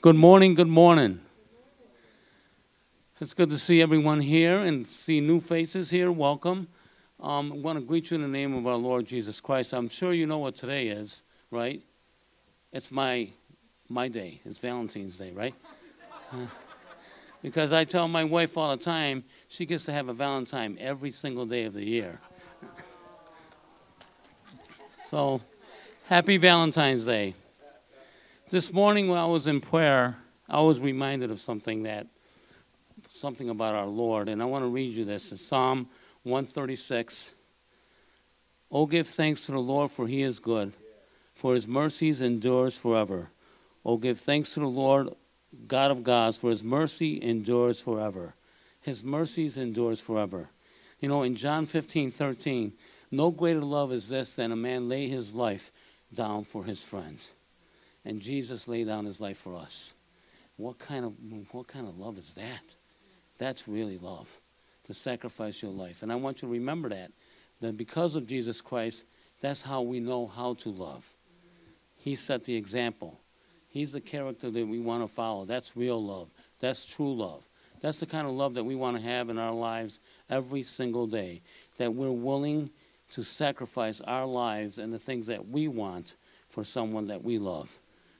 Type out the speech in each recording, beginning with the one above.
Good morning, good morning. It's good to see everyone here and see new faces here. Welcome. Um, I want to greet you in the name of our Lord Jesus Christ. I'm sure you know what today is, right? It's my my day. It's Valentine's Day, right? Uh, because I tell my wife all the time she gets to have a Valentine every single day of the year. So, happy Valentine's Day. This morning when I was in prayer, I was reminded of something that something about our Lord, and I want to read you this. It's Psalm 136. Oh, give thanks to the Lord, for he is good, for his mercies endures forever. Oh, give thanks to the Lord, God of gods, for his mercy endures forever. His mercies endures forever. You know, in John 15, 13, no greater love is this than a man lay his life down for his friends. And Jesus laid down his life for us. What kind of what kind of love is that? That's really love. To sacrifice your life. And I want you to remember that. That because of Jesus Christ, that's how we know how to love. He set the example. He's the character that we want to follow. That's real love. That's true love. That's the kind of love that we want to have in our lives every single day. That we're willing to sacrifice our lives and the things that we want for someone that we love.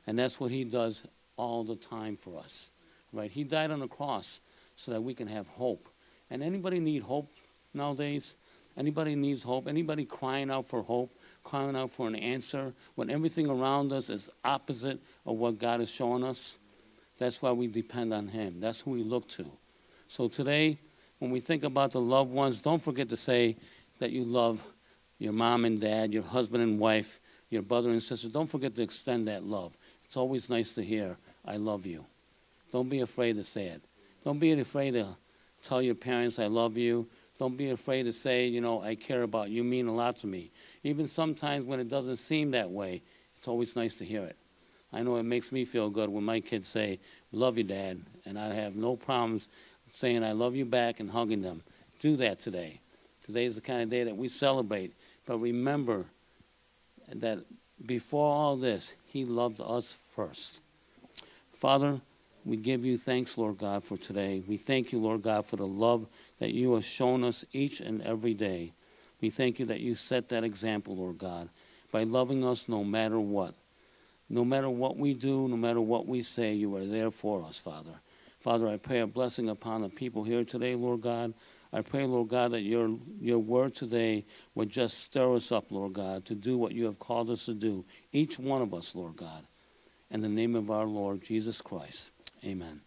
And that's what he does all the time for us. Right? He died on the cross so that we can have hope. And anybody need hope nowadays? Anybody needs hope? Anybody crying out for hope, crying out for an answer when everything around us is opposite of what God is showing us? That's why we depend on Him. That's who we look to. So today, when we think about the loved ones, don't forget to say that you love your mom and dad, your husband and wife, your brother and sister. Don't forget to extend that love. It's always nice to hear, I love you. Don't be afraid to say it. Don't be afraid to tell your parents, I love you. Don't be afraid to say, you know, I care about you. You mean a lot to me. Even sometimes when it doesn't seem that way, it's always nice to hear it. I know it makes me feel good when my kids say, Love you, Dad. And I have no problems saying, I love you back and hugging them. Do that today. Today is the kind of day that we celebrate. But remember that before all this, He loved us first. Father, we give you thanks, Lord God, for today. We thank you, Lord God, for the love that you have shown us each and every day. We thank you that you set that example, Lord God, by loving us no matter what. No matter what we do, no matter what we say, you are there for us, Father. Father, I pray a blessing upon the people here today, Lord God. I pray, Lord God, that your, your word today would just stir us up, Lord God, to do what you have called us to do, each one of us, Lord God. In the name of our Lord Jesus Christ. Amen.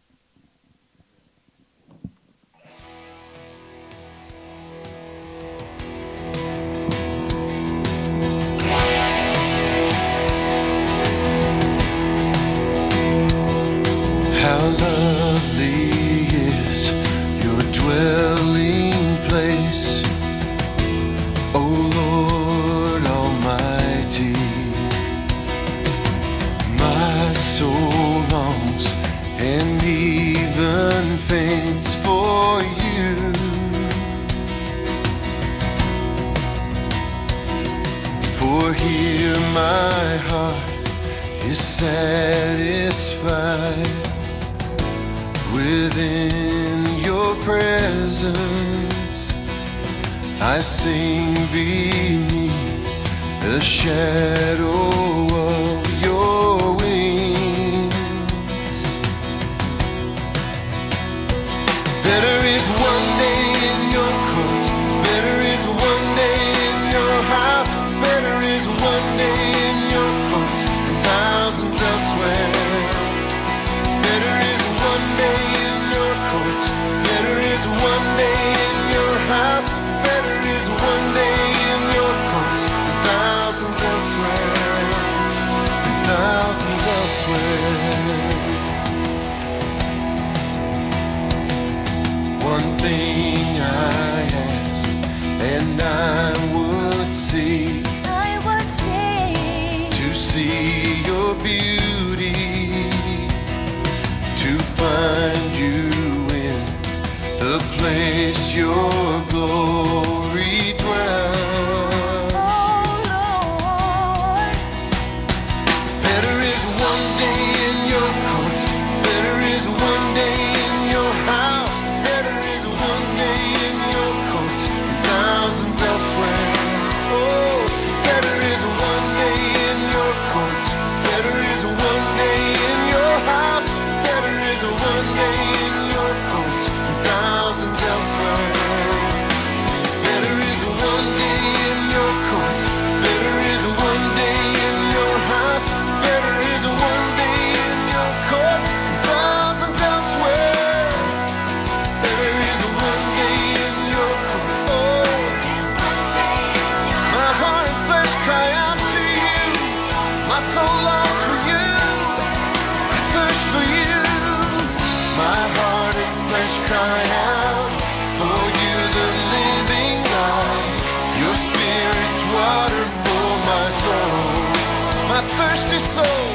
Thirsty soul,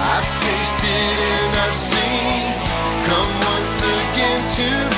I've tasted and I've seen. Come once again to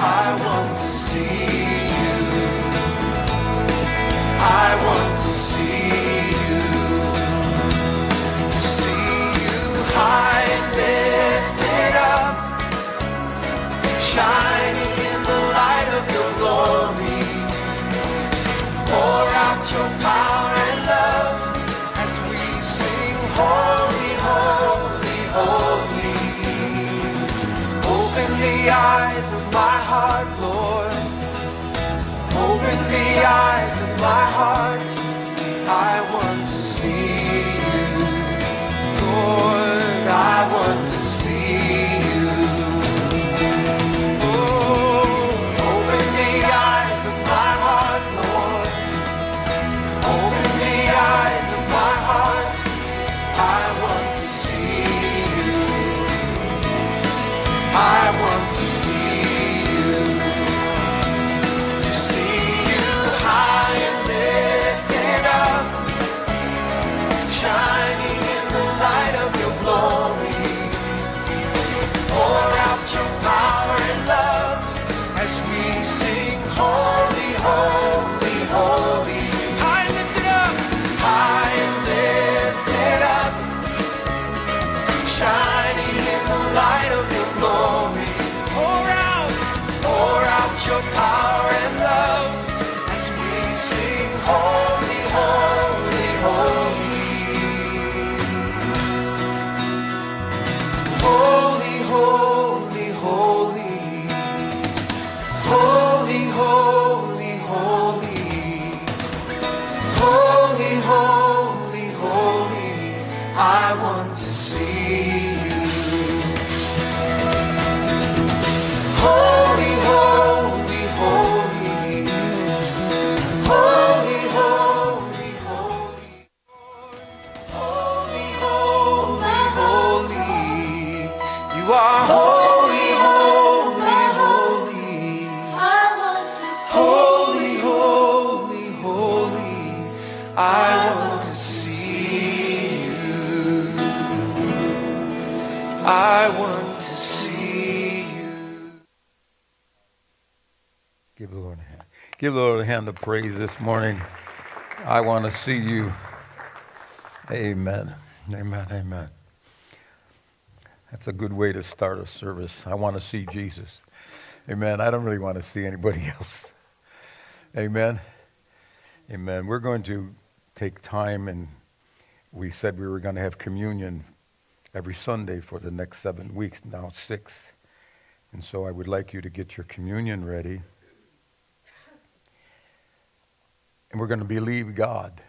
I want to see you. I want to see you. To see you high and lifted up, shining in the light of your glory. Pour out your power and love as we sing, Holy, Holy, Holy. The eyes of my heart, Lord. Open the eyes of my heart. I want to see you, Lord. I want to Give the Lord a hand of praise this morning. I want to see you. Amen. Amen. Amen. That's a good way to start a service. I want to see Jesus. Amen. I don't really want to see anybody else. Amen. Amen. We're going to take time and we said we were going to have communion every Sunday for the next seven weeks, now six. And so I would like you to get your communion ready. And we're going to believe God.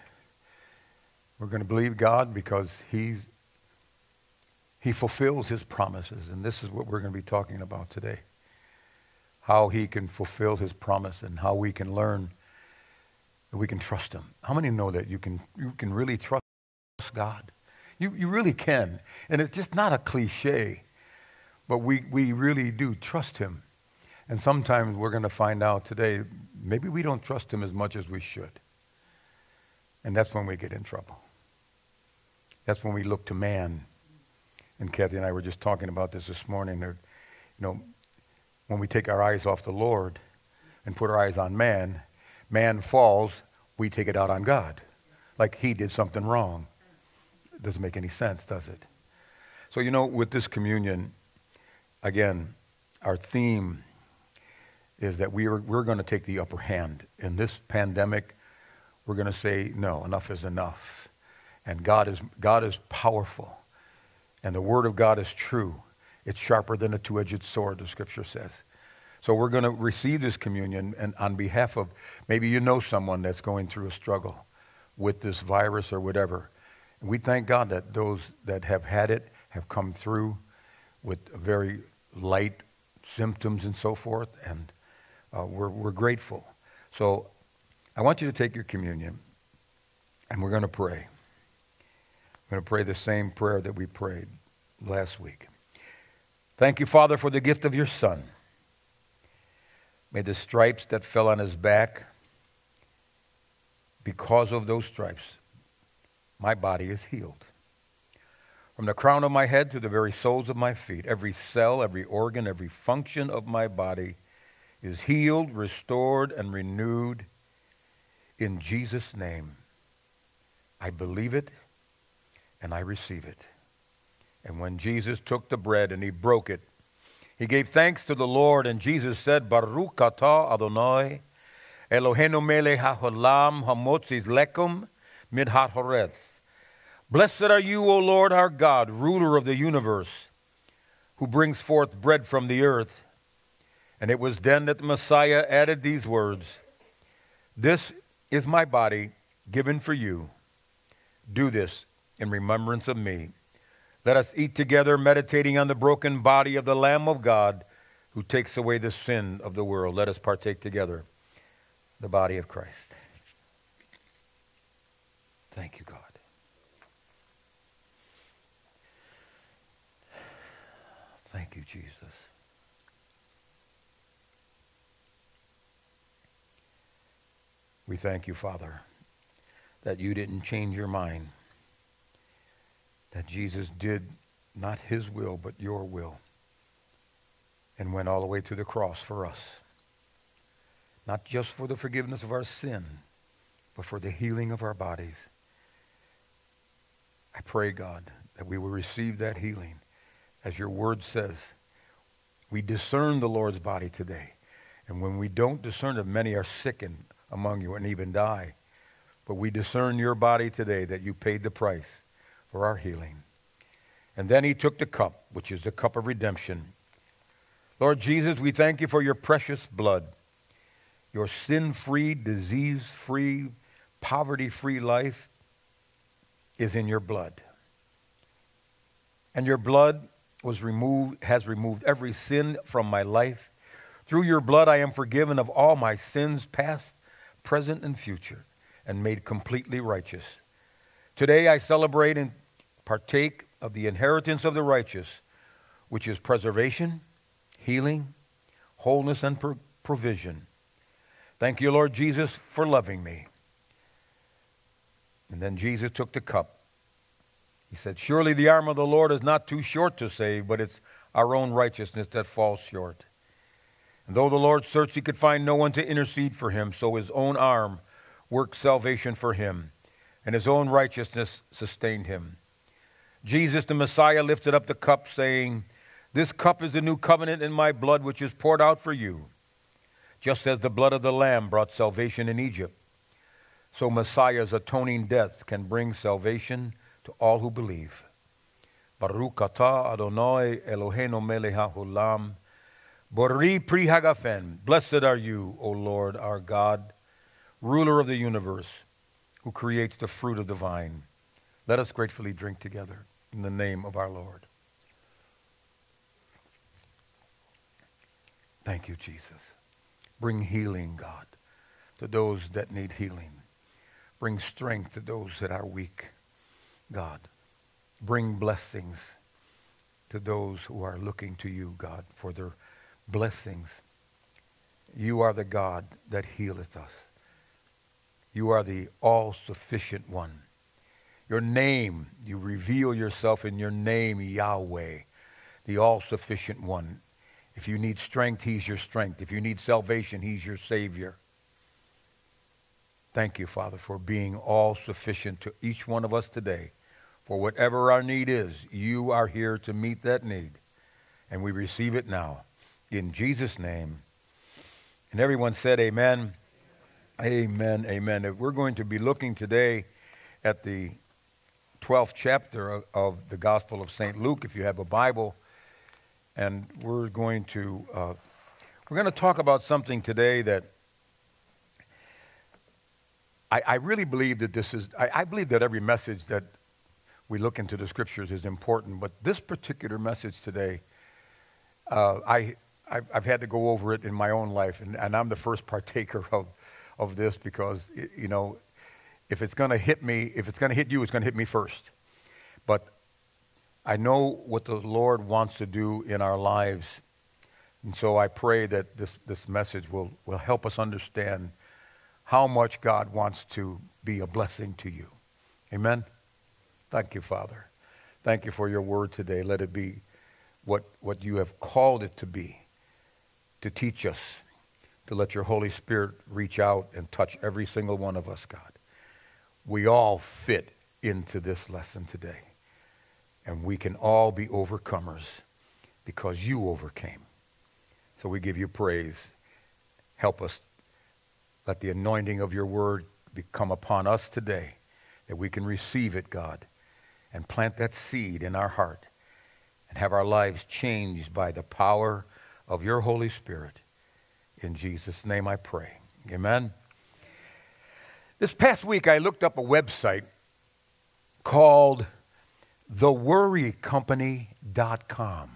We're going to believe God because he's, He fulfills His promises. And this is what we're going to be talking about today. How He can fulfill His promise and how we can learn that we can trust Him. How many know that you can, you can really trust God? You, you really can. And it's just not a cliche, but we, we really do trust Him. And sometimes we're going to find out today, maybe we don't trust Him as much as we should. And that's when we get in trouble. That's when we look to man. And Kathy and I were just talking about this this morning. That, you know, when we take our eyes off the Lord and put our eyes on man, man falls, we take it out on God. Like he did something wrong. It doesn't make any sense, does it? So, you know, with this communion, again, our theme is that we are, we're going to take the upper hand. In this pandemic, we're going to say, no, enough is enough. And God is, God is powerful. And the Word of God is true. It's sharper than a two edged sword, the Scripture says. So we're going to receive this communion and on behalf of maybe you know someone that's going through a struggle with this virus or whatever. We thank God that those that have had it have come through with very light symptoms and so forth, and uh, we're, we're grateful. So I want you to take your communion, and we're going to pray. I'm going to pray the same prayer that we prayed last week. Thank you, Father, for the gift of your Son. May the stripes that fell on his back, because of those stripes, my body is healed. From the crown of my head to the very soles of my feet, every cell, every organ, every function of my body is healed, restored, and renewed in Jesus' name. I believe it and I receive it. And when Jesus took the bread and he broke it, he gave thanks to the Lord, and Jesus said, Baruch atah Adonai, Eloheinu melech haolam hamotzis lekum mid haaretz. Blessed are you, O Lord our God, ruler of the universe, who brings forth bread from the earth. And it was then that the Messiah added these words This is my body given for you. Do this in remembrance of me. Let us eat together, meditating on the broken body of the Lamb of God who takes away the sin of the world. Let us partake together the body of Christ. Thank you, God. Thank you, Jesus. We thank you, Father, that you didn't change your mind that Jesus did not his will, but your will, and went all the way to the cross for us. Not just for the forgiveness of our sin, but for the healing of our bodies. I pray, God, that we will receive that healing. As your word says, we discern the Lord's body today. And when we don't discern it, many are sickened among you and even die. But we discern your body today that you paid the price for our healing. And then he took the cup, which is the cup of redemption. Lord Jesus, we thank you for your precious blood, your sin free, disease free, poverty free life is in your blood. And your blood was removed, has removed every sin from my life. Through your blood, I am forgiven of all my sins, past, present, and future, and made completely righteous. Today, I celebrate and partake of the inheritance of the righteous, which is preservation, healing, wholeness, and pro- provision. Thank you, Lord Jesus, for loving me. And then Jesus took the cup. He said, Surely the arm of the Lord is not too short to save, but it's our own righteousness that falls short. And though the Lord searched, he could find no one to intercede for him, so his own arm worked salvation for him, and his own righteousness sustained him. Jesus, the Messiah, lifted up the cup, saying, This cup is the new covenant in my blood, which is poured out for you. Just as the blood of the Lamb brought salvation in Egypt, so Messiah's atoning death can bring salvation to all who believe. Baruch atah Adonai Eloheinu melech haolam. Bori pri hagafen. Blessed are you, O Lord our God, ruler of the universe, who creates the fruit of the vine. Let us gratefully drink together in the name of our Lord. Thank you, Jesus. Bring healing, God, to those that need healing. Bring strength to those that are weak, God. Bring blessings to those who are looking to you, God, for their blessings. You are the God that healeth us. You are the all sufficient one. Your name, you reveal yourself in your name, Yahweh, the all sufficient one. If you need strength, He's your strength. If you need salvation, He's your Savior. Thank you, Father, for being all sufficient to each one of us today. For whatever our need is, you are here to meet that need. And we receive it now. In Jesus' name. And everyone said, Amen. Amen. Amen. We're going to be looking today at the 12th chapter of, of the Gospel of St. Luke, if you have a Bible. And we're going to uh, we're going to talk about something today that I, I really believe that this is I, I believe that every message that we look into the scriptures is important, but this particular message today, uh, I I've, I've, had to go over it in my own life, and, and I'm the first partaker of of this because you know if it's going to hit me, if it's going to hit you, it's going to hit me first. But I know what the Lord wants to do in our lives. And so I pray that this, this message will, will help us understand how much God wants to be a blessing to you. Amen? Thank you, Father. Thank you for your word today. Let it be what, what you have called it to be, to teach us, to let your Holy Spirit reach out and touch every single one of us, God we all fit into this lesson today. And we can all be overcomers because you overcame. So we give you praise. Help us. Let the anointing of your word come upon us today that we can receive it, God, and plant that seed in our heart and have our lives changed by the power of your Holy Spirit. In Jesus' name I pray. Amen. This past week, I looked up a website called theworrycompany.com.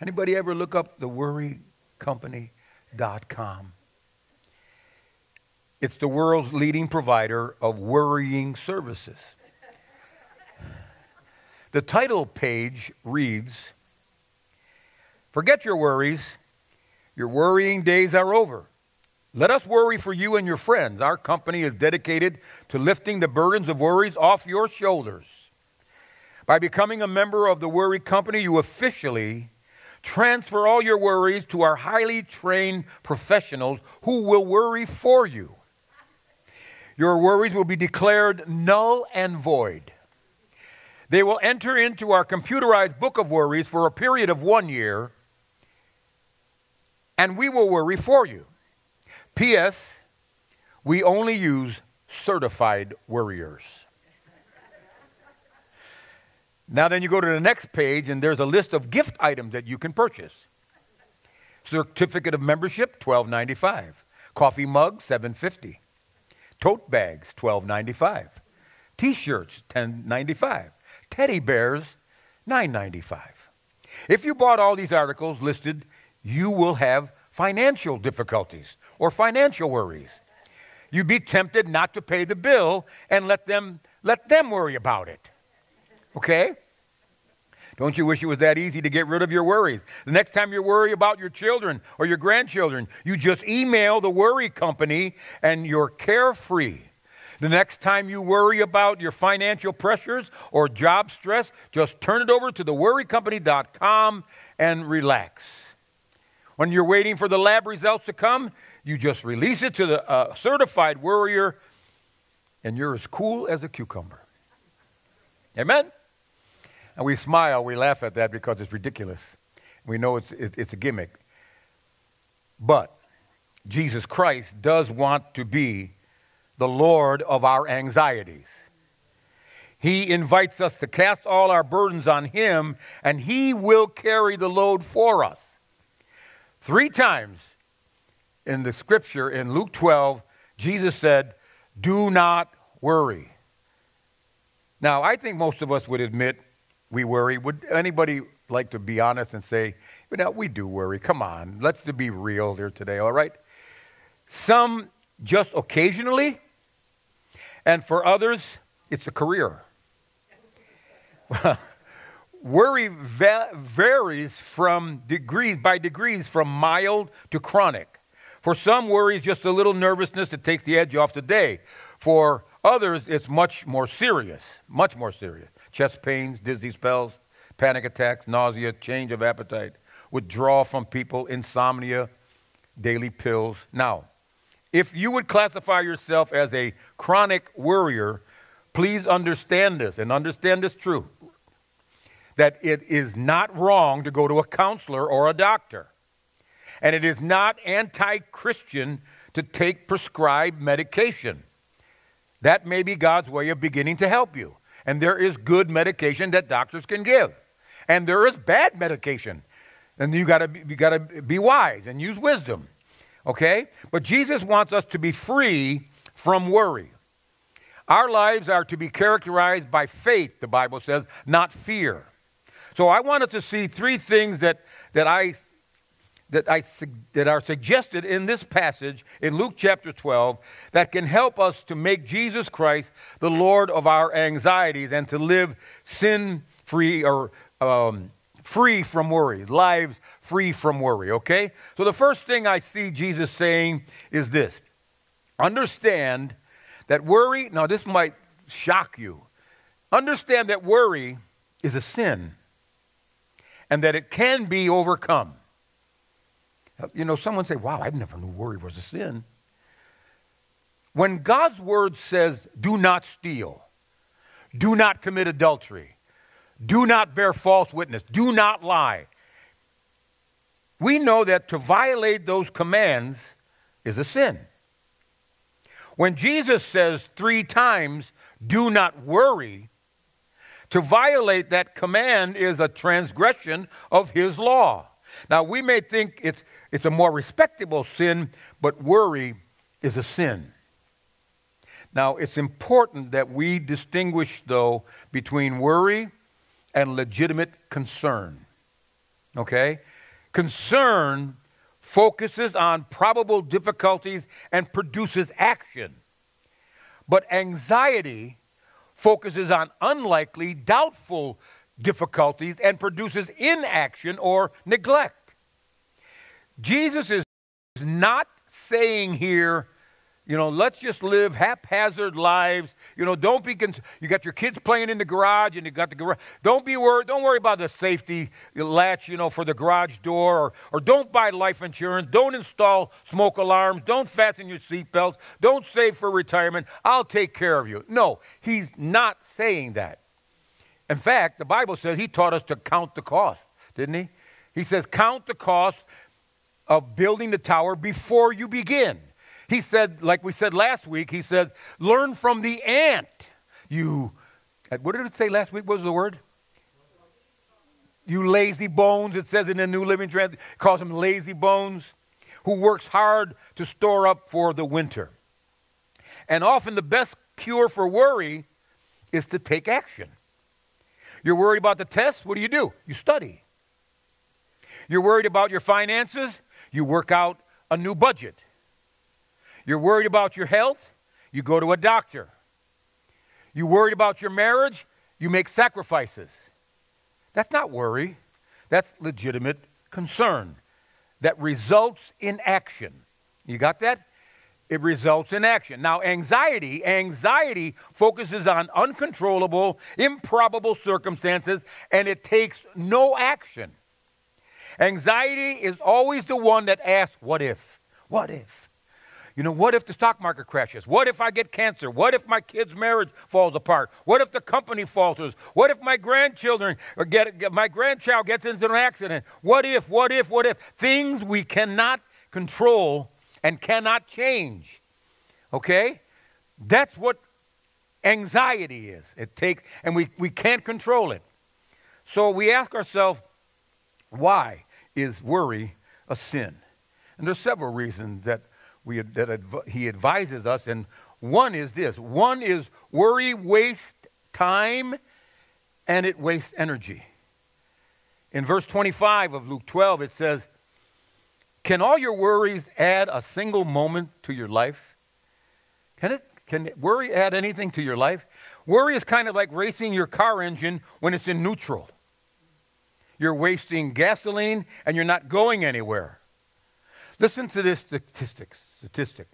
Anybody ever look up theworrycompany.com? It's the world's leading provider of worrying services. The title page reads Forget your worries. Your worrying days are over. Let us worry for you and your friends. Our company is dedicated to lifting the burdens of worries off your shoulders. By becoming a member of the Worry Company, you officially transfer all your worries to our highly trained professionals who will worry for you. Your worries will be declared null and void. They will enter into our computerized book of worries for a period of one year, and we will worry for you. P.S. We only use certified worriers. now, then you go to the next page, and there's a list of gift items that you can purchase. Certificate of membership, twelve ninety five. Coffee mug, seven fifty. Tote bags, twelve ninety five. T-shirts, ten ninety five. Teddy bears, nine ninety five. If you bought all these articles listed, you will have financial difficulties or financial worries. You'd be tempted not to pay the bill and let them, let them worry about it. Okay? Don't you wish it was that easy to get rid of your worries? The next time you worry about your children or your grandchildren, you just email the worry company and you're carefree. The next time you worry about your financial pressures or job stress, just turn it over to theworrycompany.com and relax. When you're waiting for the lab results to come, you just release it to the uh, certified worrier, and you're as cool as a cucumber. Amen? And we smile, we laugh at that because it's ridiculous. We know it's, it- it's a gimmick. But Jesus Christ does want to be the Lord of our anxieties. He invites us to cast all our burdens on Him, and He will carry the load for us. Three times in the scripture in Luke 12, Jesus said, Do not worry. Now, I think most of us would admit we worry. Would anybody like to be honest and say, you know, we do worry. Come on, let's be real here today, all right? Some just occasionally, and for others, it's a career. Worry va- varies from degrees by degrees from mild to chronic. For some, worry is just a little nervousness that takes the edge off the day. For others, it's much more serious, much more serious. Chest pains, dizzy spells, panic attacks, nausea, change of appetite, withdrawal from people, insomnia, daily pills. Now, if you would classify yourself as a chronic worrier, please understand this and understand this truth that it is not wrong to go to a counselor or a doctor. And it is not anti Christian to take prescribed medication. That may be God's way of beginning to help you. And there is good medication that doctors can give. And there is bad medication. And you gotta you gotta be wise and use wisdom. Okay? But Jesus wants us to be free from worry. Our lives are to be characterized by faith, the Bible says, not fear. So I wanted to see three things that, that, I, that, I, that are suggested in this passage in Luke chapter 12 that can help us to make Jesus Christ the Lord of our anxieties and to live sin free or um, free from worry, lives free from worry, okay? So the first thing I see Jesus saying is this. Understand that worry, now this might shock you, understand that worry is a sin and that it can be overcome. You know, someone say, wow, I never knew worry was a sin. When God's word says, do not steal, do not commit adultery, do not bear false witness, do not lie, we know that to violate those commands is a sin. When Jesus says three times, do not worry, to violate that command is a transgression of his law. Now, we may think it's, it's a more respectable sin, but worry is a sin. Now, it's important that we distinguish, though, between worry and legitimate concern. Okay? Concern focuses on probable difficulties and produces action. But anxiety focuses on unlikely, doubtful difficulties and produces inaction or neglect. Jesus is not saying here, you know, let's just live haphazard lives. You know, don't be, cons- you got your kids playing in the garage and you got the garage. Don't be worried, don't worry about the safety latch, you know, for the garage door or, or don't buy life insurance. Don't install smoke alarms. Don't fasten your seatbelts. Don't save for retirement. I'll take care of you. No, he's not saying that. In fact, the Bible says he taught us to count the cost, didn't he? He says, count the cost of building the tower before you begin. He said, like we said last week, he said, learn from the ant. You, uh, what did it say last week? What was the word? You lazy bones, it says in the New Living Translation, calls them lazy bones, who works hard to store up for the winter. And often the best cure for worry is to take action. You're worried about the test, what do you do? You study. You're worried about your finances, you work out a new budget. You're worried about your health, you go to a doctor. You worried about your marriage, you make sacrifices. That's not worry, that's legitimate concern that results in action. You got that? It results in action. Now, anxiety, anxiety focuses on uncontrollable, improbable circumstances and it takes no action. Anxiety is always the one that asks, What if? What if? You know, what if the stock market crashes? What if I get cancer? What if my kid's marriage falls apart? What if the company falters? What if my grandchildren or get, get my grandchild gets into an accident? What if, what if, what if? Things we cannot control and cannot change. Okay? That's what anxiety is. It takes and we, we can't control it. So we ask ourselves, why is worry a sin? And there's several reasons that we that adv- he advises us, and one is this: one is worry wastes time, and it wastes energy. In verse 25 of Luke 12, it says, "Can all your worries add a single moment to your life? Can it? Can worry add anything to your life? Worry is kind of like racing your car engine when it's in neutral. You're wasting gasoline and you're not going anywhere. Listen to this statistics, statistic.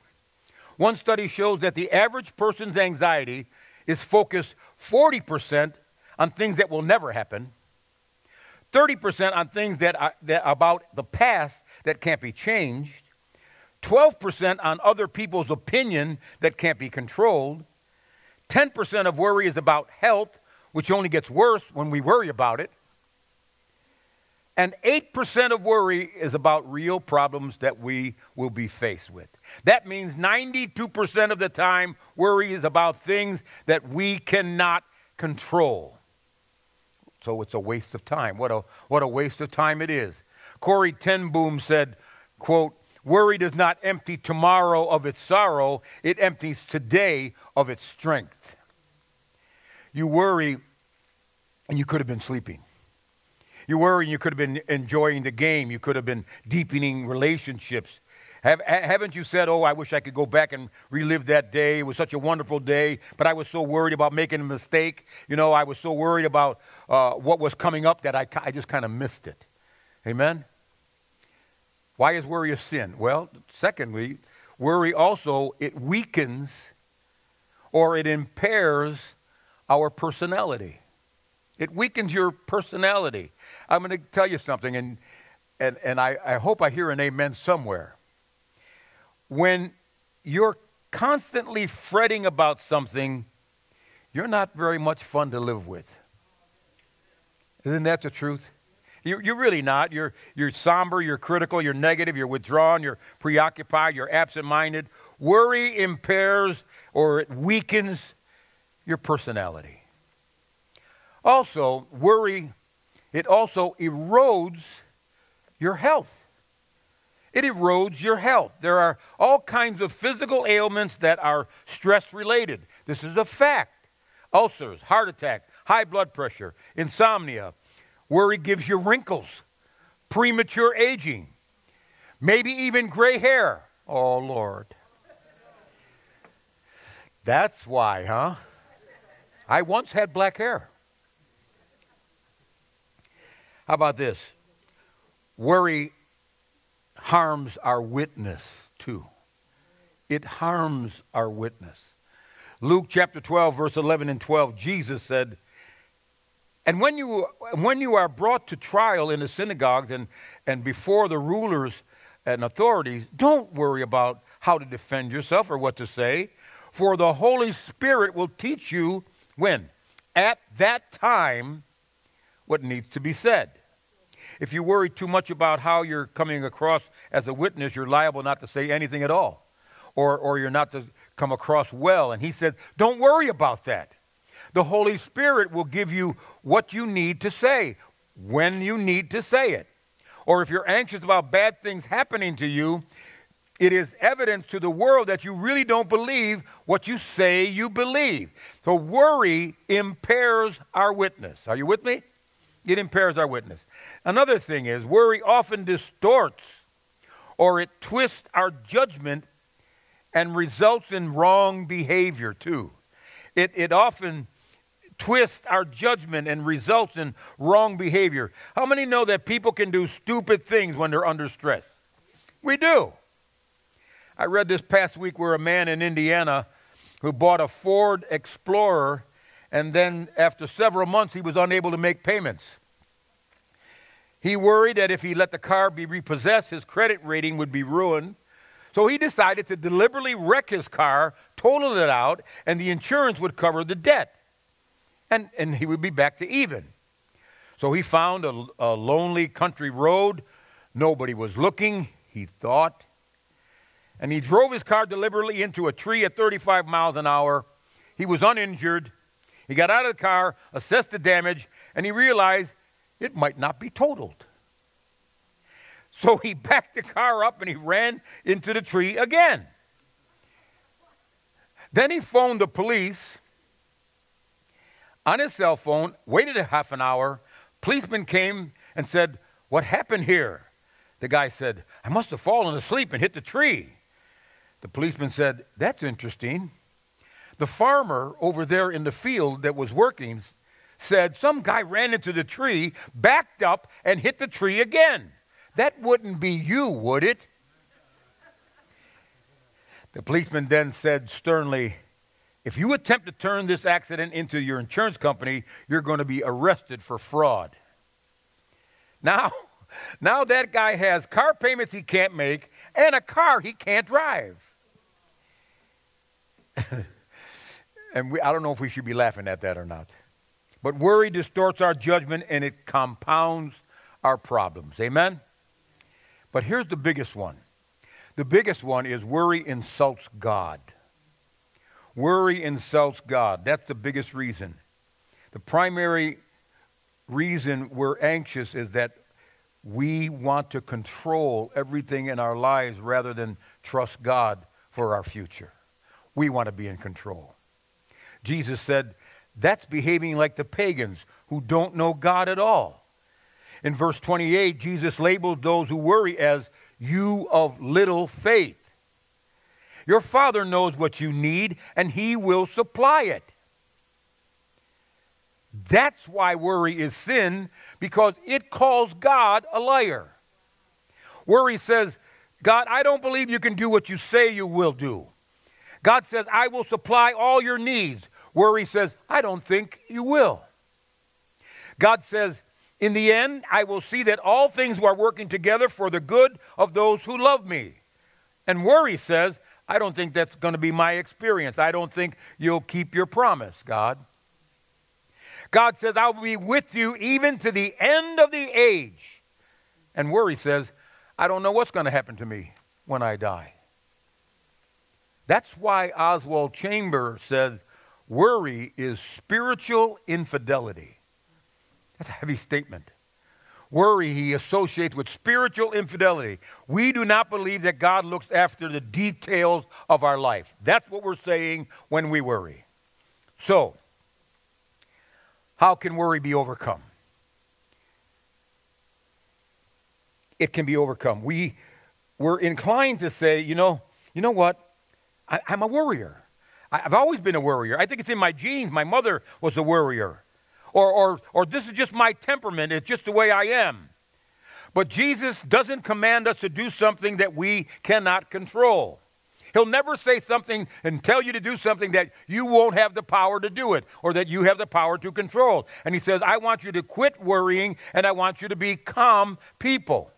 One study shows that the average person's anxiety is focused 40% on things that will never happen, 30% on things that, are, that about the past that can't be changed, 12% on other people's opinion that can't be controlled, 10% of worry is about health, which only gets worse when we worry about it, and 8% of worry is about real problems that we will be faced with. That means 92% of the time, worry is about things that we cannot control. So it's a waste of time. What a, what a waste of time it is. Corrie Ten Boom said, quote, Worry does not empty tomorrow of its sorrow, it empties today of its strength. You worry, and you could have been sleeping. You worry, you could have been enjoying the game. You could have been deepening relationships. Have, haven't you said, Oh, I wish I could go back and relive that day? It was such a wonderful day, but I was so worried about making a mistake. You know, I was so worried about uh, what was coming up that I, I just kind of missed it. Amen? Why is worry a sin? Well, secondly, worry also, it weakens or it impairs our personality. It weakens your personality. I'm going to tell you something, and, and, and I, I hope I hear an amen somewhere. When you're constantly fretting about something, you're not very much fun to live with. Isn't that the truth? You're, you're, really not. You're, you're somber, you're critical, you're negative, you're withdrawn, you're preoccupied, you're absent minded. Worry impairs or it weakens your personality. Also, worry, it also erodes your health. It erodes your health. There are all kinds of physical ailments that are stress related. This is a fact ulcers, heart attack, high blood pressure, insomnia. Worry gives you wrinkles, premature aging, maybe even gray hair. Oh, Lord. That's why, huh? I once had black hair. How about this? Worry harms our witness too. It harms our witness. Luke chapter 12, verse 11 and 12, Jesus said, And when you, when you are brought to trial in the synagogues and, and before the rulers and authorities, don't worry about how to defend yourself or what to say, for the Holy Spirit will teach you when? At that time, what needs to be said. If you worry too much about how you're coming across as a witness, you're liable not to say anything at all, or, or you're not to come across well. And he said, Don't worry about that. The Holy Spirit will give you what you need to say when you need to say it. Or if you're anxious about bad things happening to you, it is evidence to the world that you really don't believe what you say you believe. So worry impairs our witness. Are you with me? It impairs our witness. Another thing is, worry often distorts or it twists our judgment and results in wrong behavior too. It, it often twists our judgment and results in wrong behavior. How many know that people can do stupid things when they're under stress? We do. I read this past week where a man in Indiana who bought a Ford Explorer and then after several months he was unable to make payments. He worried that if he let the car be repossessed, his credit rating would be ruined. So he decided to deliberately wreck his car, total it out, and the insurance would cover the debt. And, and he would be back to even. So he found a, a lonely country road. Nobody was looking, he thought. And he drove his car deliberately into a tree at 35 miles an hour. He was uninjured. He got out of the car, assessed the damage, and he realized it might not be totaled. So he backed the car up and he ran into the tree again. Then he phoned the police on his cell phone, waited a half an hour. Policeman came and said, What happened here? The guy said, I must have fallen asleep and hit the tree. The policeman said, That's interesting. The farmer over there in the field that was working said some guy ran into the tree, backed up, and hit the tree again. That wouldn't be you, would it? The policeman then said sternly, If you attempt to turn this accident into your insurance company, you're going to be arrested for fraud. Now, now that guy has car payments he can't make and a car he can't drive. and we, I don't know if we should be laughing at that or not. But worry distorts our judgment and it compounds our problems. Amen? But here's the biggest one the biggest one is worry insults God. Worry insults God. That's the biggest reason. The primary reason we're anxious is that we want to control everything in our lives rather than trust God for our future. We want to be in control. Jesus said, that's behaving like the pagans who don't know God at all. In verse 28, Jesus labeled those who worry as you of little faith. Your Father knows what you need, and He will supply it. That's why worry is sin, because it calls God a liar. Worry says, God, I don't believe you can do what you say you will do. God says, I will supply all your needs. Worry says, I don't think you will. God says, in the end, I will see that all things are working together for the good of those who love me. And worry says, I don't think that's going to be my experience. I don't think you'll keep your promise, God. God says, I will be with you even to the end of the age. And worry says, I don't know what's going to happen to me when I die. That's why Oswald Chambers says, worry is spiritual infidelity. That's a heavy statement. Worry he associates with spiritual infidelity. We do not believe that God looks after the details of our life. That's what we're saying when we worry. So, how can worry be overcome? It can be overcome. We, we're inclined to say, you know, you know what? I, am a worrier. I've always been a worrier. I think it's in my genes. My mother was a worrier. Or, or, or this is just my temperament. It's just the way I am. But Jesus doesn't command us to do something that we cannot control. He'll never say something and tell you to do something that you won't have the power to do it or that you have the power to control. And he says, I want you to quit worrying and I want you to be calm people.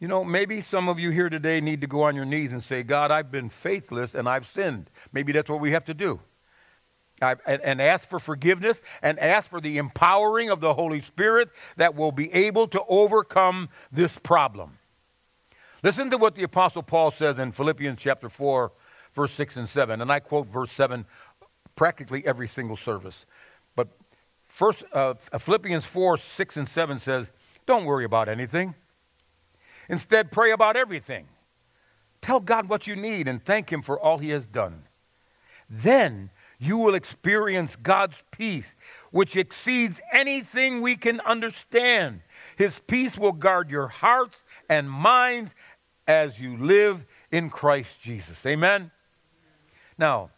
You know, maybe some of you here today need to go on your knees and say, God, I've been faithless and I've sinned. Maybe that's what we have to do. I, and, ask for forgiveness and ask for the empowering of the Holy Spirit that will be able to overcome this problem. Listen to what the Apostle Paul says in Philippians chapter 4, verse 6 and 7. And I quote verse 7 practically every single service. But first, uh, Philippians 4, 6 and 7 says, Don't worry about anything. Instead, pray about everything. Tell God what you need and thank Him for all He has done. Then you will experience God's peace, which exceeds anything we can understand. His peace will guard your hearts and minds as you live in Christ Jesus. Amen? Now,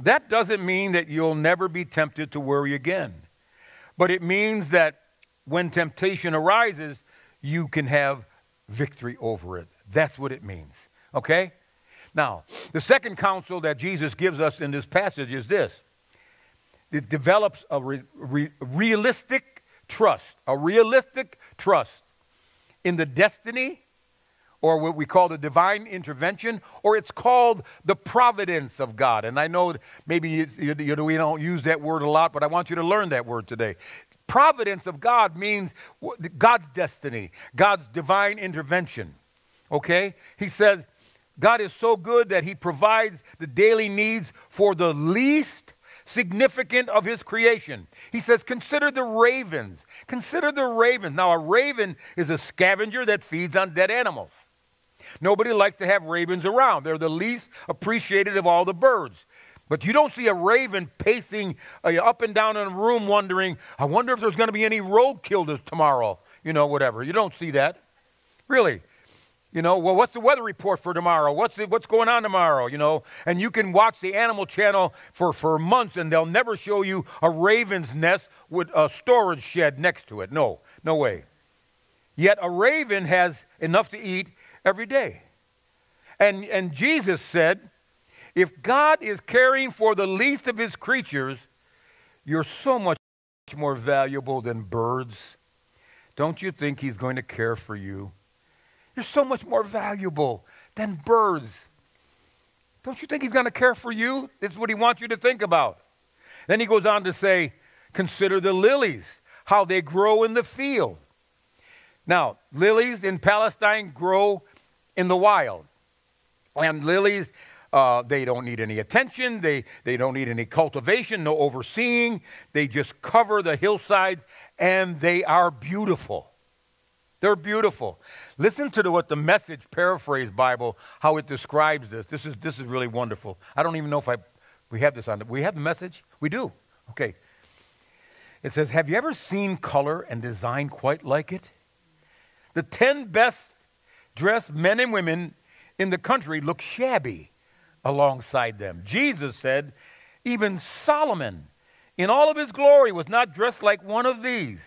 that doesn't mean that you'll never be tempted to worry again, but it means that when temptation arises, you can have victory over it. That's what it means. Okay? Now, the second counsel that Jesus gives us in this passage is this it develops a re- re- realistic trust, a realistic trust in the destiny or what we call the divine intervention, or it's called the providence of God. And I know maybe you, you, you we don't use that word a lot, but I want you to learn that word today. Providence of God means God's destiny, God's divine intervention. Okay? He says, God is so good that He provides the daily needs for the least significant of His creation. He says, Consider the ravens. Consider the ravens. Now, a raven is a scavenger that feeds on dead animals. Nobody likes to have ravens around. They're the least appreciated of all the birds. But you don't see a raven pacing uh, up and down in a room wondering, I wonder if there's going to be any roadkill tomorrow, you know, whatever. You don't see that. Really. You know, well, what's the weather report for tomorrow? What's, the, what's going on tomorrow? You know, and you can watch the Animal Channel for, for months and they'll never show you a raven's nest with a storage shed next to it. No, no way. Yet a raven has enough to eat every day. And, and Jesus said, if God is caring for the least of his creatures, you're so much more valuable than birds. Don't you think he's going to care for you? You're so much more valuable than birds. Don't you think he's going to care for you? This is what he wants you to think about. Then he goes on to say, Consider the lilies, how they grow in the field. Now, lilies in Palestine grow in the wild. And lilies, uh, they don't need any attention. They, they don't need any cultivation, no overseeing. They just cover the hillsides and they are beautiful. They're beautiful. Listen to the, what the message paraphrase Bible, how it describes this. This is, this is really wonderful. I don't even know if I, we have this on. We have the message? We do. Okay. It says, Have you ever seen color and design quite like it? The 10 best dressed men and women in the country look shabby alongside them. Jesus said, even Solomon, in all of his glory, was not dressed like one of these.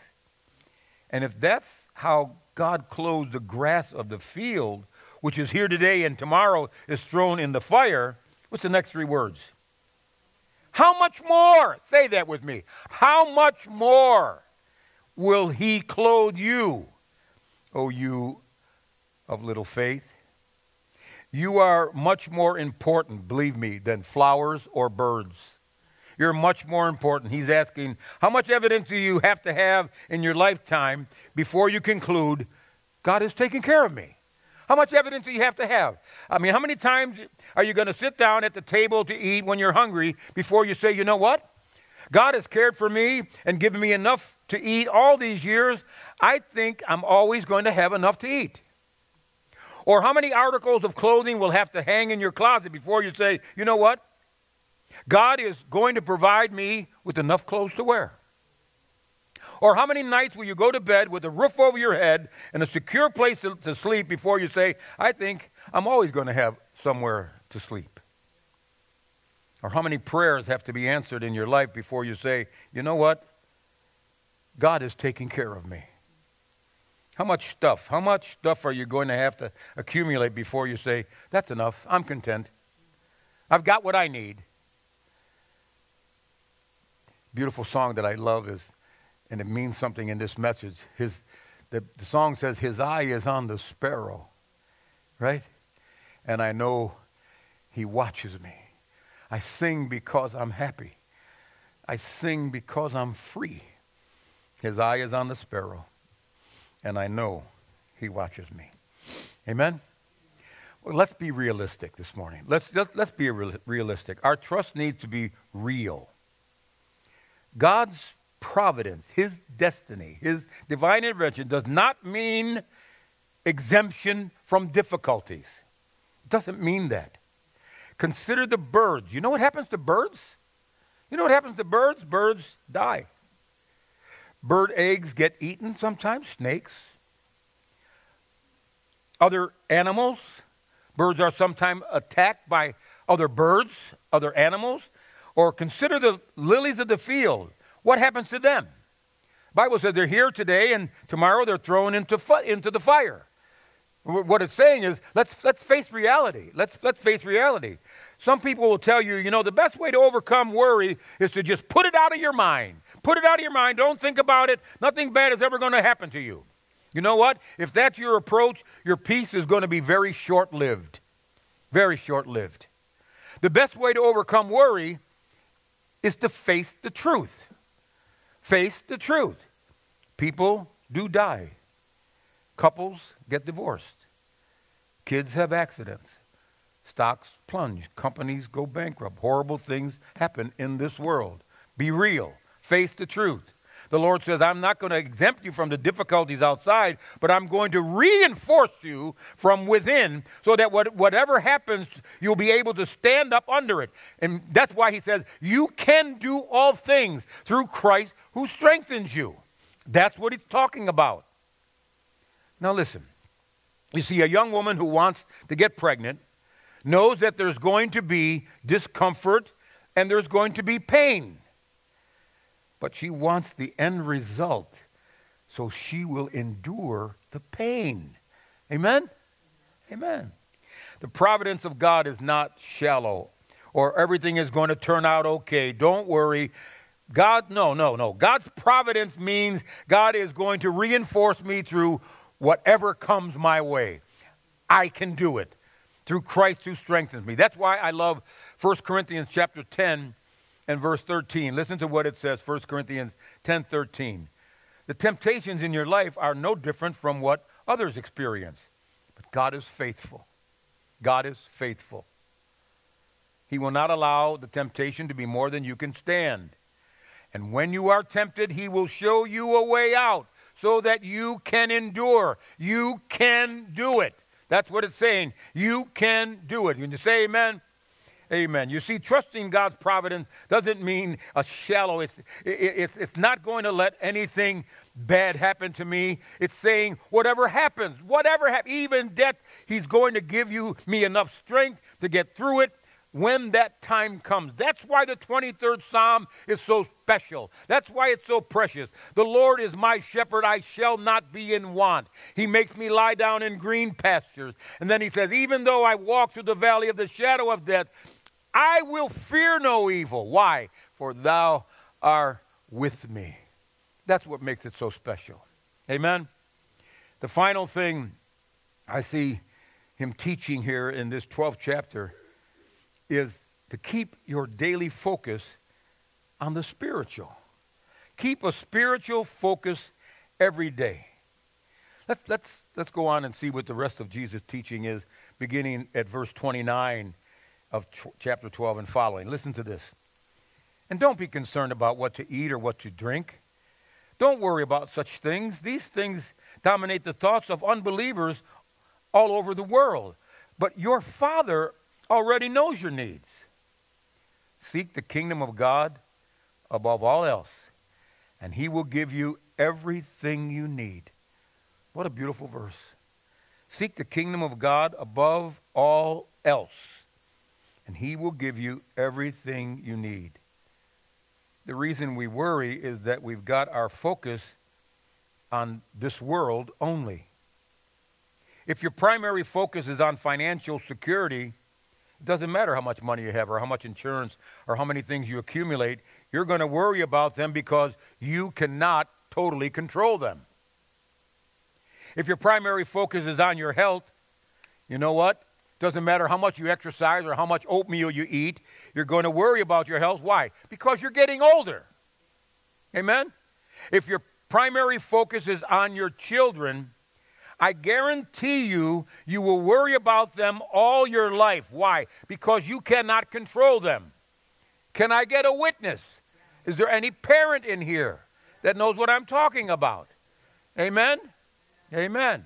And if that's how God clothes the grass of the field, which is here today and tomorrow is thrown in the fire, what's the next three words? How much more? Say that with me. How much more will he clothe you, O you of little faith. You are much more important, believe me, than flowers or birds. You're much more important. He's asking, how much evidence do you have to have in your lifetime before you conclude, God is taking care of me? How much evidence do you have to have? I mean, how many times are you going to sit down at the table to eat when you're hungry before you say, you know what? God has cared for me and given me enough to eat all these years. I think I'm always going to have enough to eat. Or how many articles of clothing will have to hang in your closet before you say, you know what? God is going to provide me with enough clothes to wear. Or how many nights will you go to bed with a roof over your head and a secure place to, to sleep before you say, I think I'm always going to have somewhere to sleep? Or how many prayers have to be answered in your life before you say, you know what? God is taking care of me. How much stuff? How much stuff are you going to have to accumulate before you say, that's enough, I'm content? I've got what I need. Beautiful song that I love is, and it means something in this message. His, the, the song says, His eye is on the sparrow, right? And I know He watches me. I sing because I'm happy. I sing because I'm free. His eye is on the sparrow and I know He watches me. Amen? Well, let's be realistic this morning. Let's, let's, let's be realistic. Our trust needs to be real. God's providence, His destiny, His divine intervention does not mean exemption from difficulties. It doesn't mean that. Consider the birds. You know what happens to birds? You know what happens to birds? Birds die. Bird eggs get eaten sometimes, snakes. Other animals, birds are sometimes attacked by other birds, other animals. Or consider the lilies of the field. What happens to them? Bible says they're here today and tomorrow they're thrown into, into the fire. What it's saying is let's, let's face reality. Let's, let's face reality. Some people will tell you, you know, the best way to overcome worry is to just put it out of your mind. Put it out of your mind. Don't think about it. Nothing bad is ever going to happen to you. You know what? If that's your approach, your peace is going to be very short lived. Very short lived. The best way to overcome worry is to face the truth. Face the truth. People do die. Couples get divorced. Kids have accidents. Stocks plunge. Companies go bankrupt. Horrible things happen in this world. Be real. Face the truth. The Lord says, I'm not going to exempt you from the difficulties outside, but I'm going to reinforce you from within so that what, whatever happens, you'll be able to stand up under it. And that's why he says, You can do all things through Christ who strengthens you. That's what he's talking about. Now, listen. You see, a young woman who wants to get pregnant knows that there's going to be discomfort and there's going to be pain but she wants the end result. So she will endure the pain. Amen? Amen. The providence of God is not shallow or everything is going to turn out okay. Don't worry. God, no, no, no. God's providence means God is going to reinforce me through whatever comes my way. I can do it through Christ who strengthens me. That's why I love 1 Corinthians chapter 10 and verse 13. Listen to what it says, 1 Corinthians 10 13. The temptations in your life are no different from what others experience. But God is faithful. God is faithful. He will not allow the temptation to be more than you can stand. And when you are tempted, He will show you a way out so that you can endure. You can do it. That's what it's saying. You can do it. Can you say amen? Amen. You see, trusting God's providence doesn't mean a shallow, it's, it, it's, it's not going to let anything bad happen to me. It's saying, whatever happens, whatever happens, even death, He's going to give you me enough strength to get through it when that time comes. That's why the 23rd Psalm is so special. That's why it's so precious. The Lord is my shepherd, I shall not be in want. He makes me lie down in green pastures. And then he says, Even though I walk through the valley of the shadow of death, I will fear no evil. Why? For thou art with me. That's what makes it so special. Amen. The final thing I see him teaching here in this 12th chapter is to keep your daily focus on the spiritual. Keep a spiritual focus every day. Let's, let's, let's go on and see what the rest of Jesus' teaching is, beginning at verse 29 of chapter 12 and following. Listen to this. And don't be concerned about what to eat or what to drink. Don't worry about such things. These things dominate the thoughts of unbelievers all over the world. But your Father already knows your needs. Seek the kingdom of God above all else, and He will give you everything you need. What a beautiful verse. Seek the kingdom of God above all else and He will give you everything you need. The reason we worry is that we've got our focus on this world only. If your primary focus is on financial security, it doesn't matter how much money you have or how much insurance or how many things you accumulate, you're going to worry about them because you cannot totally control them. If your primary focus is on your health, you know what? Doesn't matter how much you exercise or how much oatmeal you eat, you're going to worry about your health. Why? Because you're getting older. Amen? If your primary focus is on your children, I guarantee you, you will worry about them all your life. Why? Because you cannot control them. Can I get a witness? Is there any parent in here that knows what I'm talking about? Amen? Amen.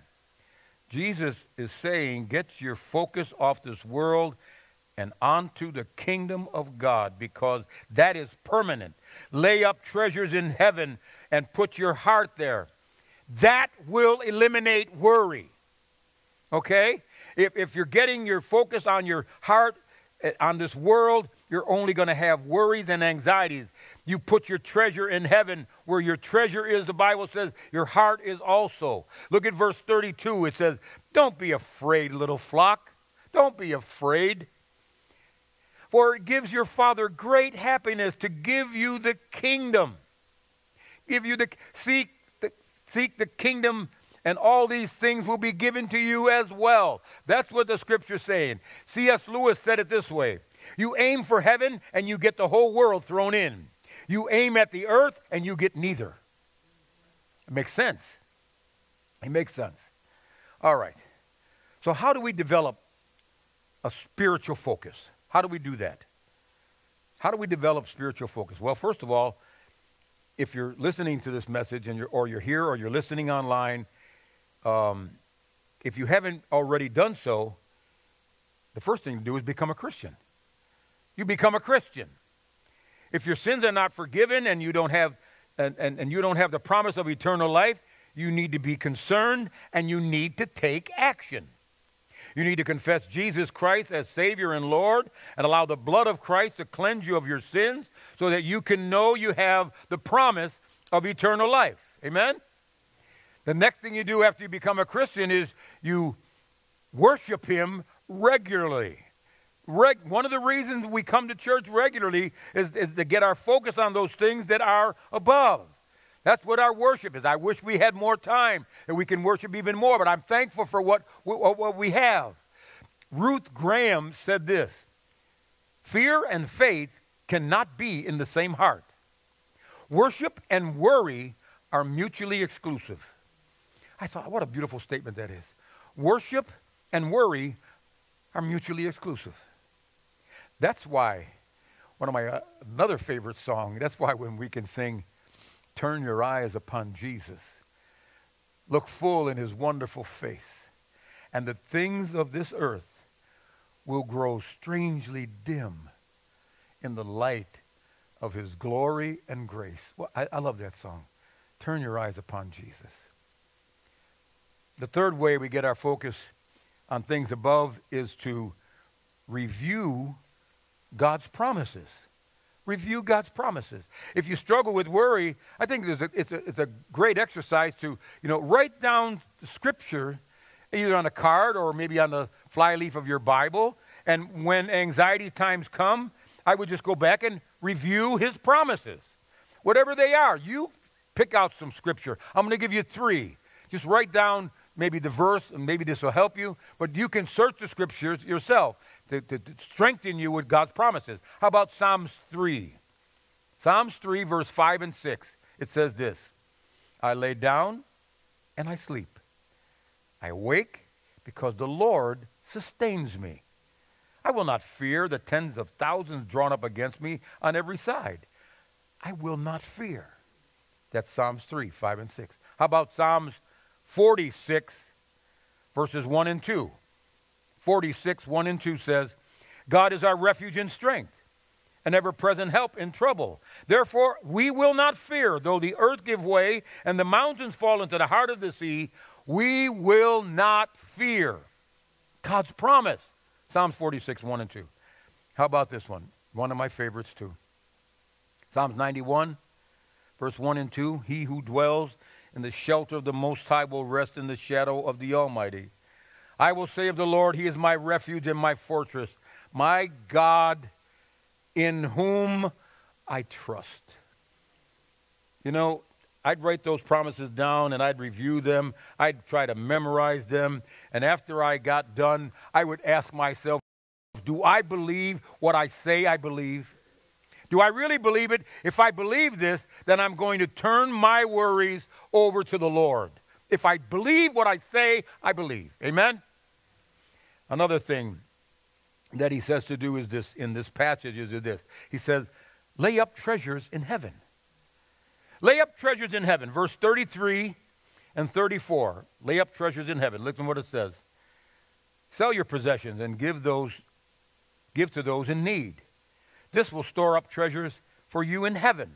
Jesus is saying, get your focus off this world and onto the kingdom of God because that is permanent. Lay up treasures in heaven and put your heart there. That will eliminate worry. Okay? If, if you're getting your focus on your heart, eh, on this world, you're only going to have worries and anxieties. You put your treasure in heaven. Where your treasure is, the Bible says, your heart is also. Look at verse 32. It says, Don't be afraid, little flock. Don't be afraid. For it gives your Father great happiness to give you the kingdom. give you the seek the, seek the kingdom and all these things will be given to you as well. That's what the scripture's saying. C.S. Lewis said it this way You aim for heaven and you get the whole world thrown in. You aim at the earth and you get neither. It makes sense. It makes sense. All right. So, how do we develop a spiritual focus? How do we do that? How do we develop spiritual focus? Well, first of all, if you're listening to this message and you're, or you're here or you're listening online, um, if you haven't already done so, the first thing to do is become a Christian. You become a Christian. If your sins are not forgiven and you don't have and, and, and you don't have the promise of eternal life, you need to be concerned and you need to take action. You need to confess Jesus Christ as Savior and Lord and allow the blood of Christ to cleanse you of your sins so that you can know you have the promise of eternal life. Amen? The next thing you do after you become a Christian is you worship Him regularly. Reg- one of the reasons we come to church regularly is, is to get our focus on those things that are above. That's what our worship is. I wish we had more time and we can worship even more, but I'm thankful for what, what, what we have. Ruth Graham said this Fear and faith cannot be in the same heart. Worship and worry are mutually exclusive. I thought, what a beautiful statement that is. Worship and worry are mutually exclusive. That's why one of my uh, another favorite song. That's why when we can sing, "Turn your eyes upon Jesus, look full in His wonderful face, and the things of this earth will grow strangely dim in the light of His glory and grace." Well, I, I love that song. Turn your eyes upon Jesus. The third way we get our focus on things above is to review God's promises. Review God's promises. If you struggle with worry, I think a, it's, a, it's a great exercise to, you know, write down the scripture either on a card or maybe on the flyleaf of your Bible. And when anxiety times come, I would just go back and review his promises. Whatever they are, you pick out some scripture. I'm going to give you three. Just write down maybe the verse, and maybe this will help you, but you can search the scriptures yourself to, to, to strengthen you with God's promises. How about Psalms 3? Psalms 3, verse 5 and 6. It says this I lay down and I sleep. I wake because the Lord sustains me. I will not fear the tens of thousands drawn up against me on every side. I will not fear. That's Psalms 3, 5 and 6. How about Psalms 46, verses 1 and 2? 46, 1 and 2 says, God is our refuge and strength, an ever present help in trouble. Therefore, we will not fear, though the earth give way and the mountains fall into the heart of the sea, we will not fear. God's promise. Psalms 46, 1 and 2. How about this one? One of my favorites, too. Psalms 91, verse 1 and 2. He who dwells in the shelter of the Most High will rest in the shadow of the Almighty. I will say of the Lord, He is my refuge and my fortress, my God in whom I trust. You know, I'd write those promises down and I'd review them. I'd try to memorize them. And after I got done, I would ask myself, do I believe what I say I believe? Do I really believe it? If I believe this, then I'm going to turn my worries over to the Lord. If I believe what I say, I believe. Amen? Another thing that he says to do is this in this passage is this. He says, lay up treasures in heaven. Lay up treasures in heaven. Verse 33 and 34. Lay up treasures in heaven. Listen what it says. Sell your possessions and give those give to those in need. This will store up treasures for you in heaven.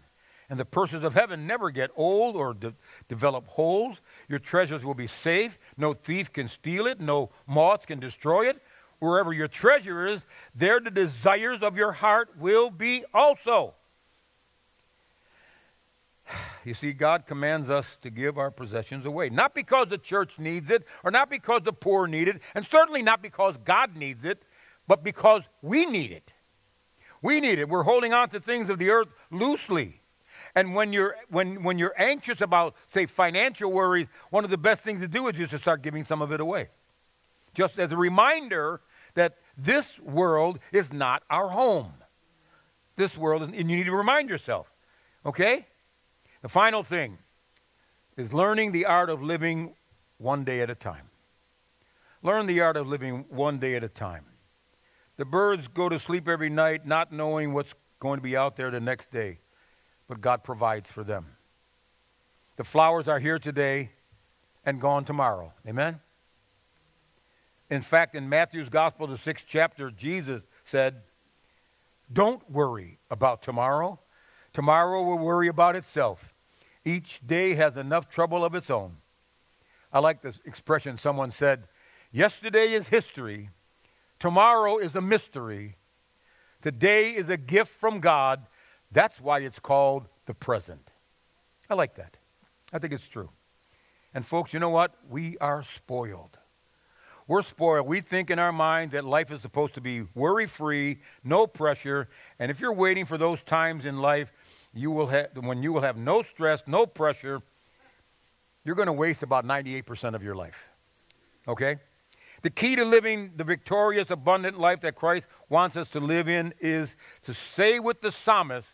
And the purses of heaven never get old or de- develop holes. Your treasures will be safe. No thief can steal it. No moths can destroy it. Wherever your treasure is, there the desires of your heart will be also. You see, God commands us to give our possessions away. Not because the church needs it, or not because the poor need it, and certainly not because God needs it, but because we need it. We need it. We're holding on to things of the earth loosely. And when you're when when you're anxious about say financial worries, one of the best things to do is just to start giving some of it away. Just as a reminder that this world is not our home. This world, is, and you need to remind yourself. Okay? The final thing is learning the art of living one day at a time. Learn the art of living one day at a time. The birds go to sleep every night not knowing what's going to be out there the next day, but God provides for them. The flowers are here today and gone tomorrow. Amen? In fact, in Matthew's Gospel, the sixth chapter, Jesus said, Don't worry about tomorrow. Tomorrow will worry about itself. Each day has enough trouble of its own. I like this expression someone said Yesterday is history, tomorrow is a mystery, today is a gift from God. That's why it's called the present. I like that. I think it's true. And, folks, you know what? We are spoiled. We're spoiled. We think in our mind that life is supposed to be worry free, no pressure. And if you're waiting for those times in life, you will have, when you will have no stress, no pressure, you're going to waste about 98% of your life. Okay? The key to living the victorious, abundant life that Christ wants us to live in is to say with the psalmist,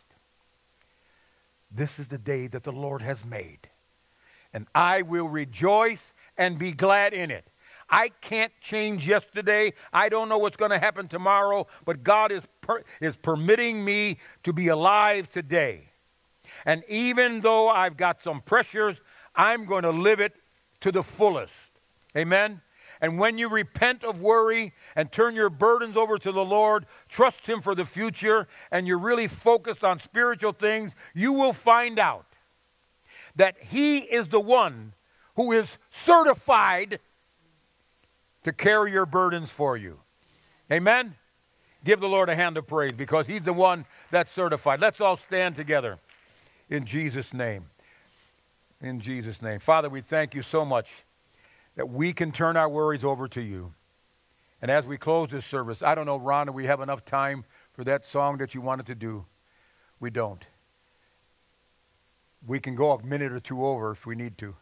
This is the day that the Lord has made, and I will rejoice and be glad in it. I can't change yesterday. I don't know what's going to happen tomorrow, but God is, per- is permitting me to be alive today. And even though I've got some pressures, I'm going to live it to the fullest. Amen? And when you repent of worry and turn your burdens over to the Lord, trust Him for the future, and you're really focused on spiritual things, you will find out that He is the one who is certified to carry your burdens for you. Amen? Give the Lord a hand of praise because He's the one that's certified. Let's all stand together in Jesus' name. In Jesus' name. Father, we thank you so much that we can turn our worries over to you. And as we close this service, I don't know, Ron, do we have enough time for that song that you wanted to do? We don't. We can go a minute or two over if we need to.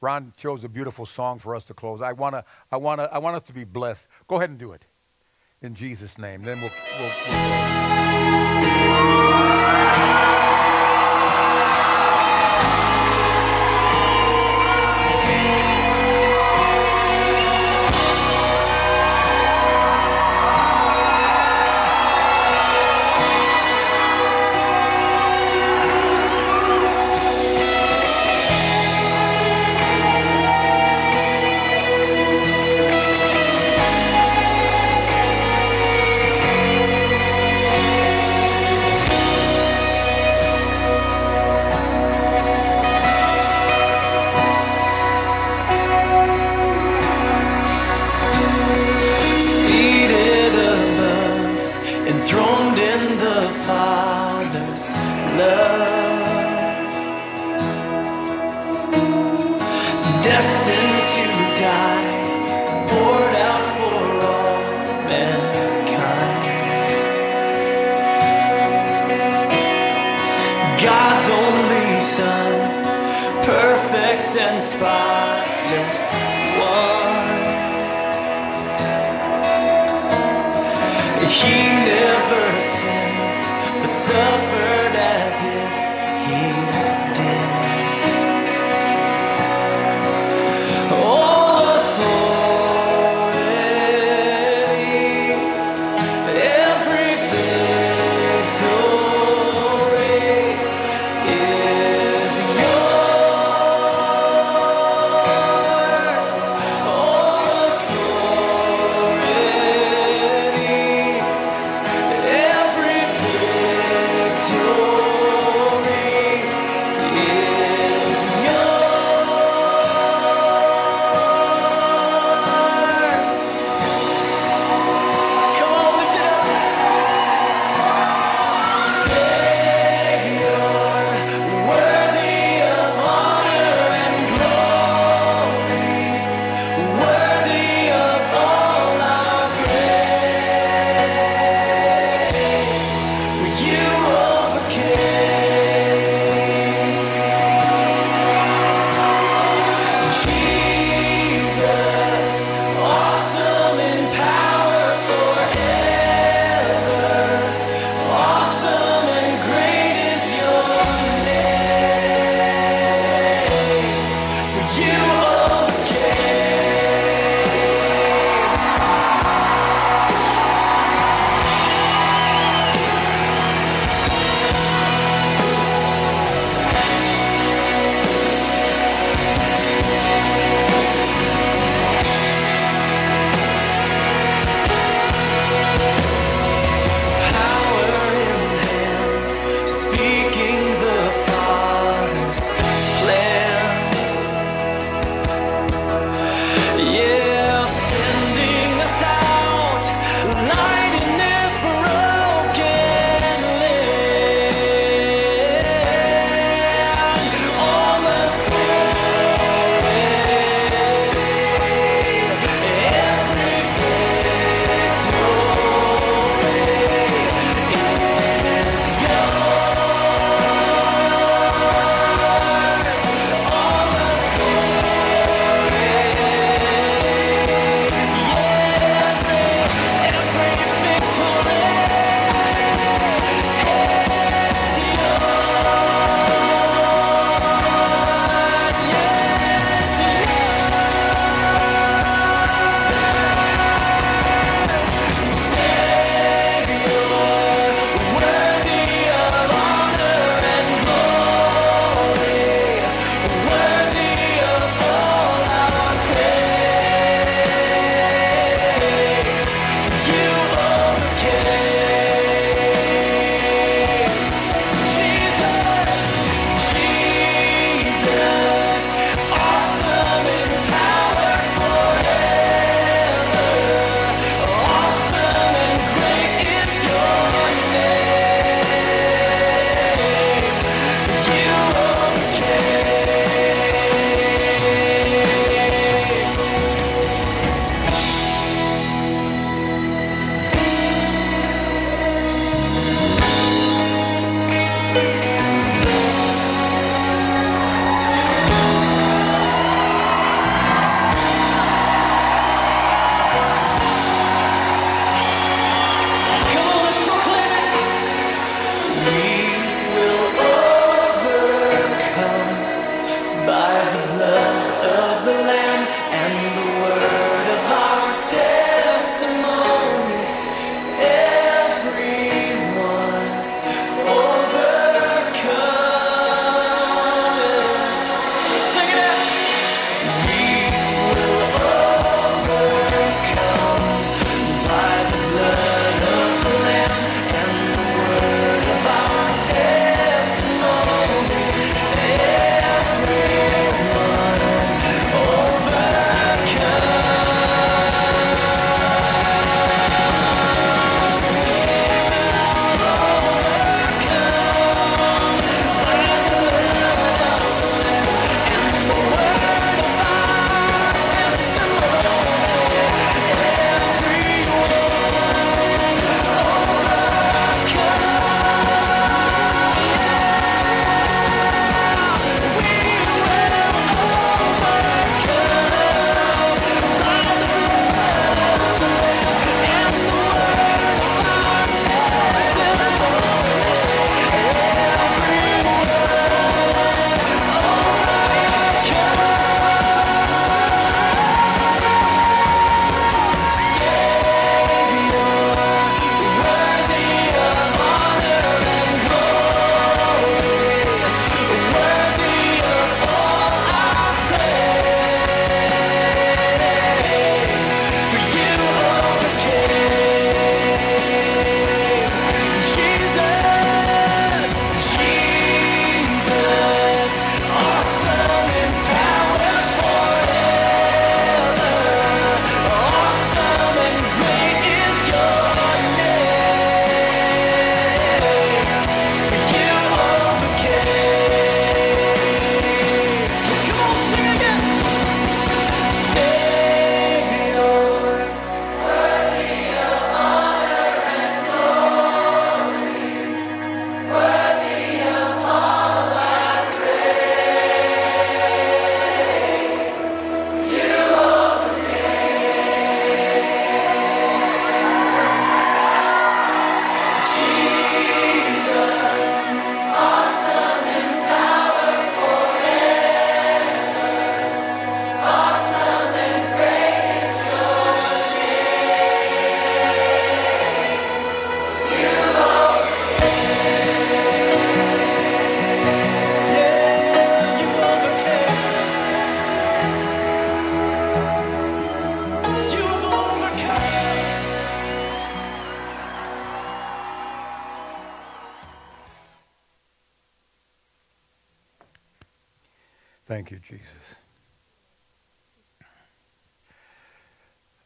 Ron chose a beautiful song for us to close. I want to, I want to, I want us to be blessed. Go ahead and do it in Jesus' name. Then we'll. we'll, we'll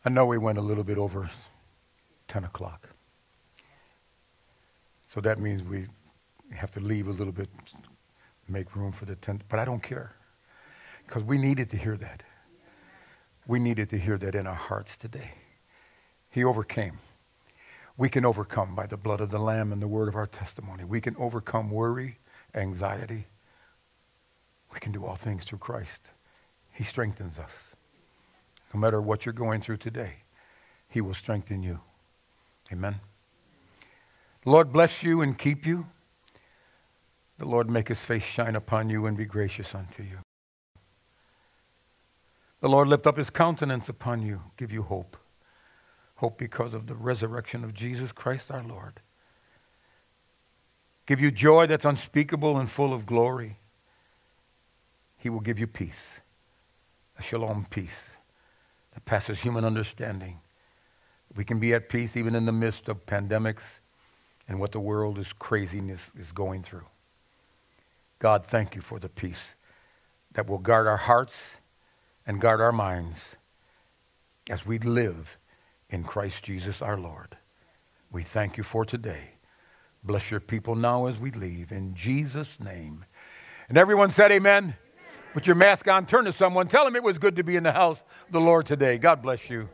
I know we went a little bit over 10 o'clock. So that means we have to leave a little bit, make room for the 10. But I don't care because we needed to hear that. We needed to hear that in our hearts today. He overcame. We can overcome by the blood of the Lamb and the word of our testimony. We can overcome worry, anxiety. We can do all things through Christ. He strengthens us. No matter what you're going through today, He will strengthen you. Amen. The Lord bless you and keep you. The Lord make his face shine upon you and be gracious unto you. The Lord lift up his countenance upon you, give you hope. Hope because of the resurrection of Jesus Christ our Lord. Give you joy that's unspeakable and full of glory. He will give you peace, a shalom peace that passes human understanding. We can be at peace even in the midst of pandemics and what the world is craziness is going through. God, thank you for the peace that will guard our hearts and guard our minds as we live in Christ Jesus our Lord. We thank you for today. Bless your people now as we leave. In Jesus' name. And everyone said amen. amen. Your mask on, turn to someone. Tell them it was good to be in the house the Lord today. God bless you.